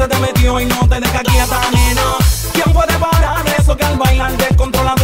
Y no te deja quieta, nena. ¿Quién puede parar eso que al bailar descontrola